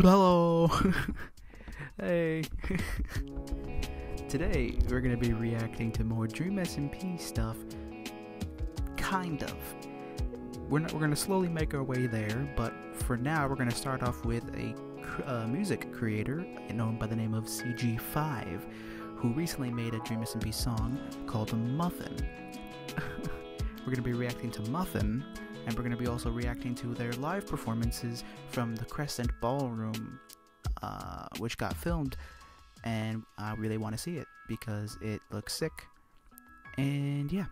Hello. hey. Today we're gonna be reacting to more Dream SMP stuff. Kind of. We're not, we're gonna slowly make our way there, but for now we're gonna start off with a uh, music creator known by the name of CG5, who recently made a Dream SMP song called Muffin. we're gonna be reacting to Muffin and we're going to be also reacting to their live performances from the Crescent Ballroom, uh, which got filmed, and I really want to see it because it looks sick. And yeah,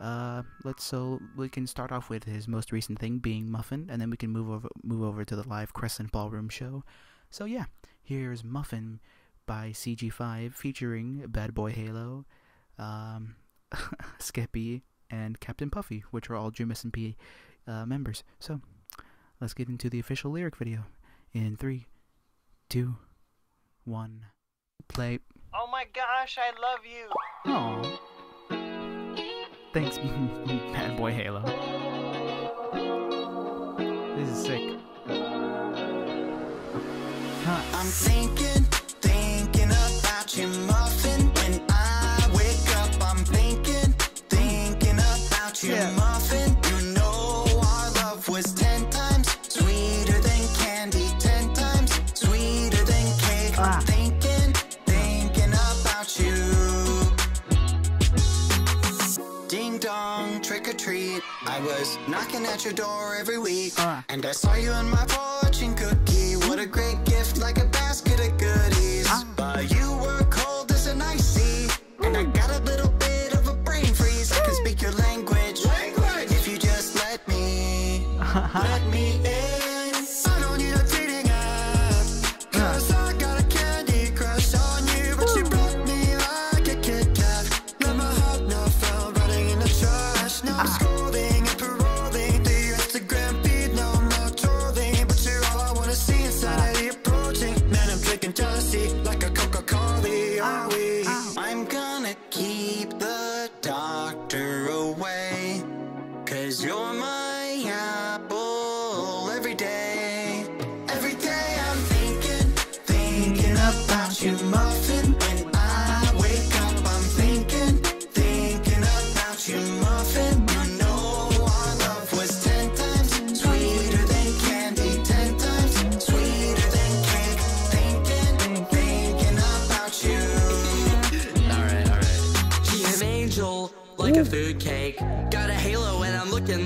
uh, let's so we can start off with his most recent thing being Muffin, and then we can move over move over to the live Crescent Ballroom show. So yeah, here's Muffin by CG5 featuring Bad Boy Halo, um, Skeppy, and Captain Puffy, which are all Dream SMP uh, members. So, let's get into the official lyric video in three, two, one, play. Oh my gosh, I love you. Oh, thanks, Bad Boy Halo. This is sick. Huh. I'm thinking, thinking was knocking at your door every week. Ah. And I saw you on my porch and cookie. What a great gift, like a basket of goodies. Ah. But you were cold as an icy. And I got a little bit of a brain freeze. I can speak your language. Language! If you just let me, let me in.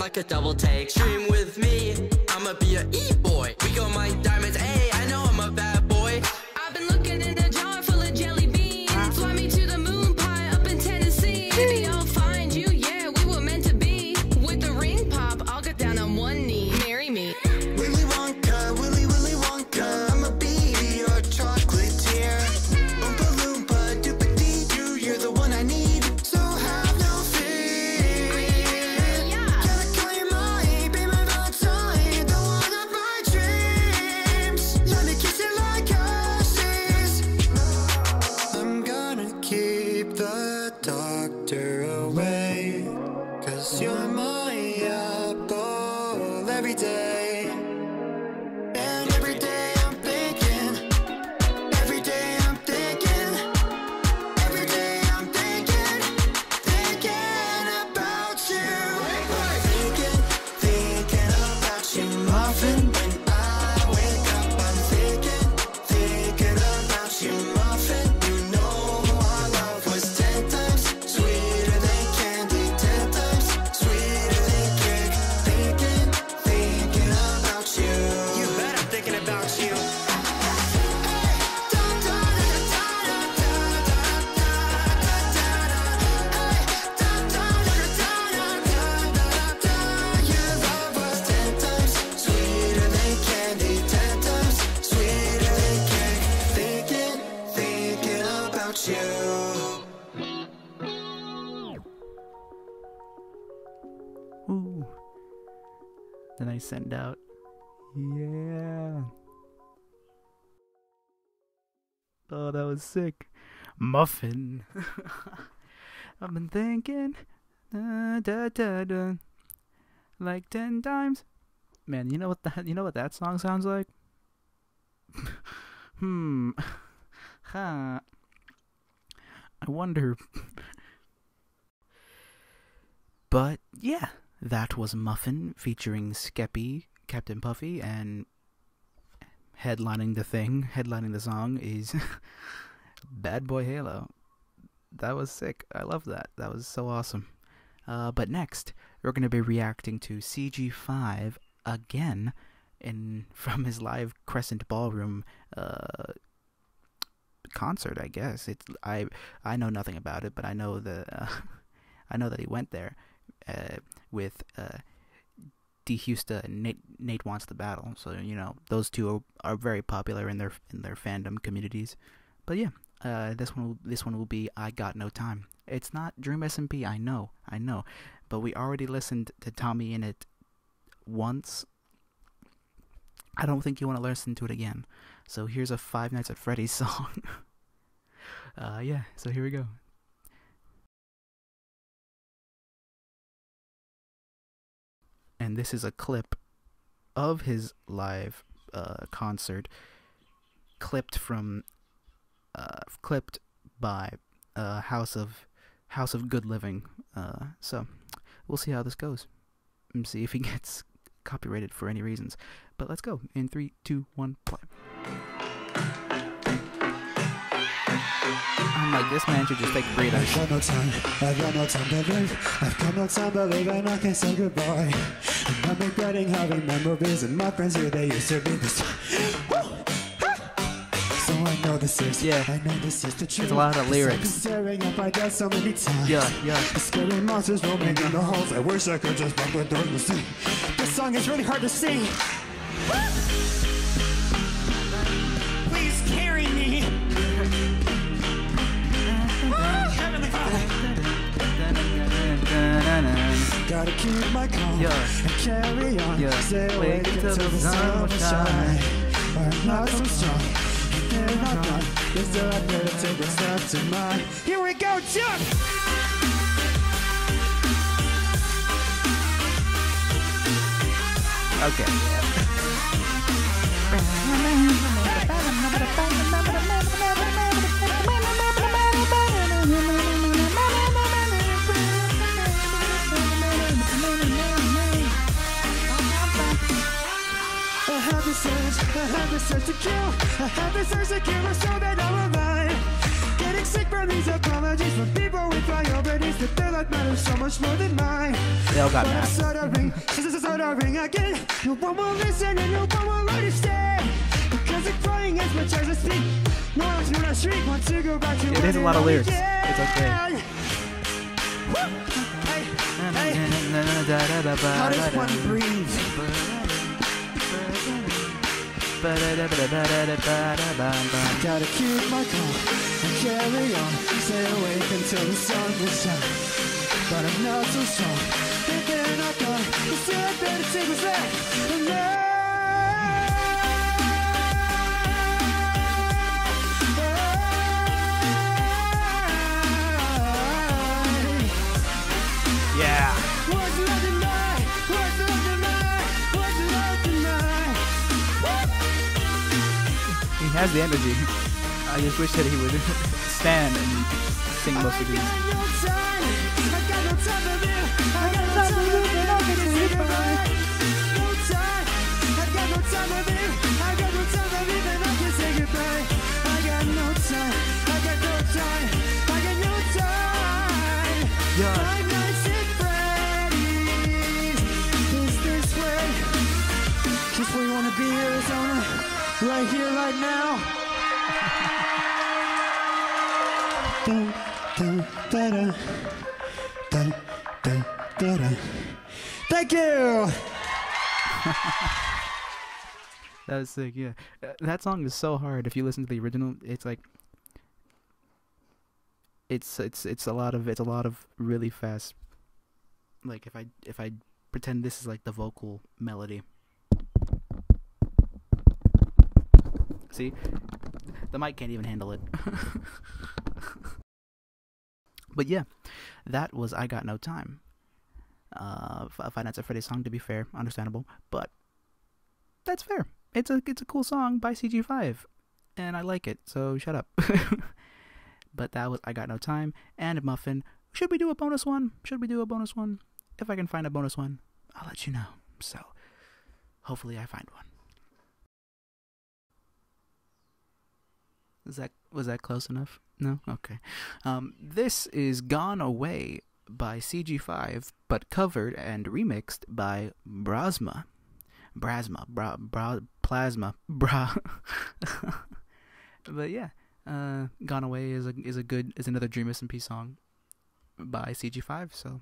Like a double take. Stream with me, I'ma be a e-boy. You, Then I send out. Yeah. Oh, that was sick. Muffin. I've been thinking. Da, da, da, da, like ten times. Man, you know what that you know what that song sounds like? hmm. Huh. I wonder. But yeah, that was Muffin featuring Skeppy, Captain Puffy, and headlining the thing, headlining the song is Bad Boy Halo. That was sick. I love that. That was so awesome. Uh, but next, we're going to be reacting to CG5 again in from his live Crescent Ballroom uh, concert. I guess it's I I know nothing about it, but I know the uh, I know that he went there uh, with uh, and Nate NateWantsToBattle. So you know those two are, are very popular in their in their fandom communities. But yeah, uh, this one will, this one will be I got no time. It's not Dream SMP. I know, I know, but we already listened to TommyInnit once. I don't think you want to listen to it again. So here's a Five Nights at Freddy's song. uh, yeah, so here we go. And this is a clip of his live uh, concert, clipped from, uh, clipped by uh, House of House of Good Living. Uh, so we'll see how this goes, and see if he gets copyrighted for any reasons. But let's go in three, two, one, play. Like, this man should just take breathers. I've got no time, I've got no time to live. I've got no time to live and I can't say goodbye. And I'm regretting having memories and my friends here, they used to be this. So I know this is, Yeah. I know this is the truth. a lot of lyrics. Staring at my dad so many times. Yeah, yeah. The scary monsters roaming in the halls. I wish I could just bump with door to see. This song is really hard to sing. Gotta keep my calm Yeah. and carry on. Yeah. Stay awake until until the sun will shine. I'm not so strong. They're not done. They still have to take a step to mine. Here we go, jump! Okay. Again. No one will listen and no one will understand. Because I'm crying as much as I speak. No one's gonna shriek, want to go back to Yeah, a lot of lyrics. It's okay. Woo! Hey, hey, how does one breathe? Gotta keep my calm and carry on. Stay awake until the sun will shine. But I'm not so strong. He has the energy. I just wish that he would stand and sing most of these. Right here, right now. Dun, dun, da, da. Dun, dun, da, da. Thank you. That was sick, yeah. Uh, That song is so hard. If you listen to the original, it's like it's it's it's a lot of it's a lot of really fast. Like if I if I pretend this is like the vocal melody. See, the mic can't even handle it. but yeah, that was I got no time. Uh, Five Nights at Freddy's song. To be fair, understandable, but that's fair. it's a it's a cool song by CG5, and I like it. So shut up. but that was I got no time and Muffin. Should we do a bonus one? Should we do a bonus one? If I can find a bonus one, I'll let you know. So hopefully I find one. Is that was that close enough? No? Okay. Um, this is Gone Away by CG5, but covered and remixed by Brasma. Brasma. Bra, bra, plasma. Bra. but yeah, uh, Gone Away is a is a good is another Dream SMP song by CG5. So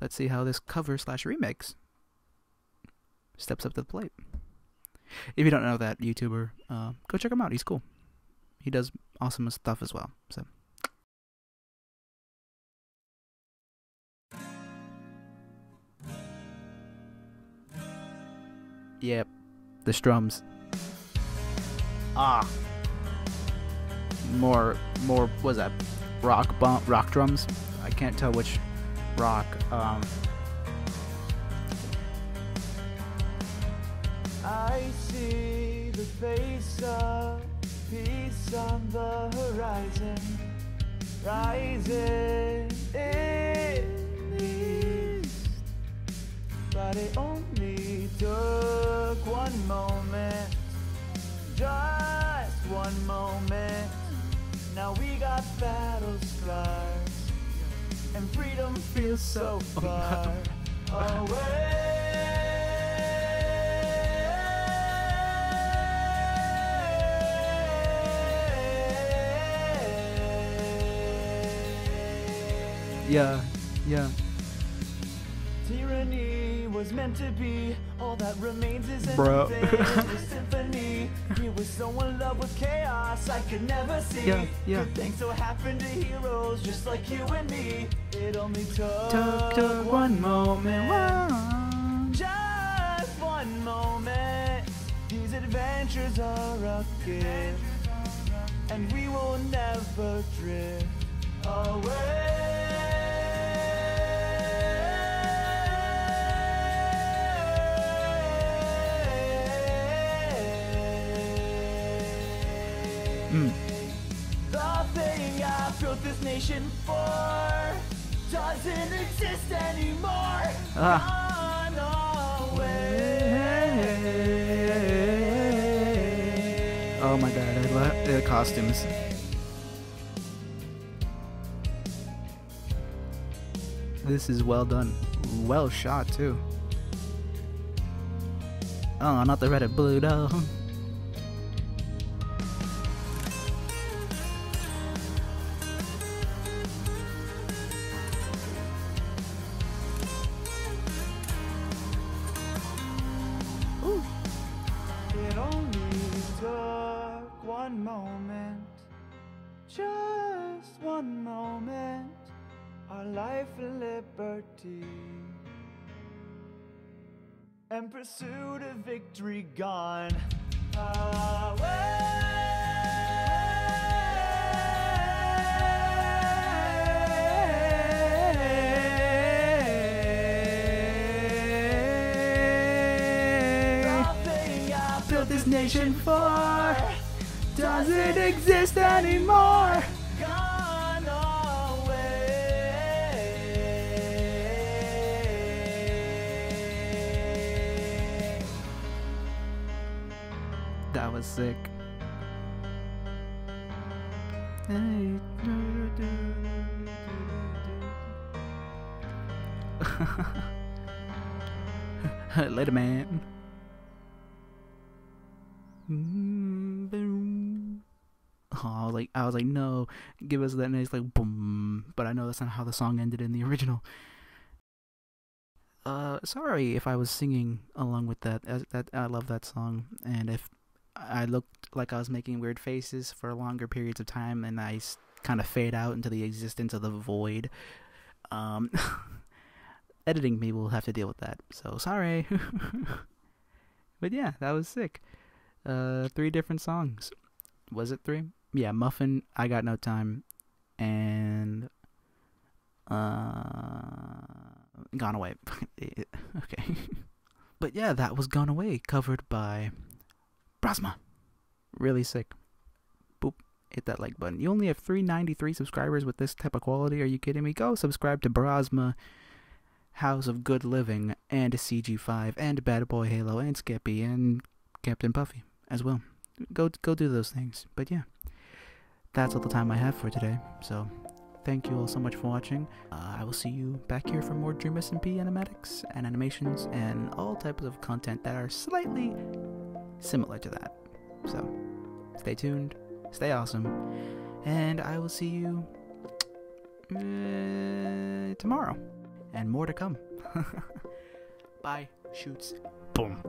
let's see how this cover slash remix steps up to the plate. If you don't know that YouTuber, uh, go check him out. He's cool. He does awesome stuff as well. So. Yep, the strums. Ah. More, more. Was that rock bump, rock drums? I can't tell which rock. Um. I see the face of peace on the horizon, rising But it only took one moment, just one moment. Now we got battle scars, and freedom feels so oh far away. Yeah, yeah. Meant to be. All that remains is an Bro. symphony. You so in love with chaos, I could never see. Yeah, yeah. Good things so happen to heroes just like you and me. It only took, Took, took one moment. One. just one moment. These adventures are a gift, and we will never drift away. Mm. The thing I built this nation for doesn't exist anymore. Ah. Gone away. Oh my god, I love the costumes. This is well done. Well shot, too. Oh, not the red and blue, though. And pursuit of victory gone away. Built this nation for doesn't exist anymore. That was sick. Later, man. Oh, like I was like, no, give us that nice like boom. But I know that's not how the song ended in the original. Uh, sorry if I was singing along with that. That I love that song, and if I looked like I was making weird faces for longer periods of time, and I kind of fade out into the existence of the void. Um, editing me will have to deal with that. So sorry. but yeah, that was sick. Uh, three different songs. Was it three? Yeah, Muffin, I Got No Time, and uh, Gone Away. okay. but yeah, that was Gone Away, covered by Brasma. Really sick. Boop. Hit that like button. You only have 393 subscribers with this type of quality. Are you kidding me? Go subscribe to Brasma, House of Good Living, and CG5, and Bad Boy Halo, and Skeppy, and Captain Puffy as well. Go go do those things. But yeah, that's all the time I have for today. So thank you all so much for watching. Uh, I will see you back here for more Dream SMP animatics and animations and all types of content that are slightly similar to that. So stay tuned, stay awesome, and I will see you uh, tomorrow. And more to come. Bye. Shoots. Boom.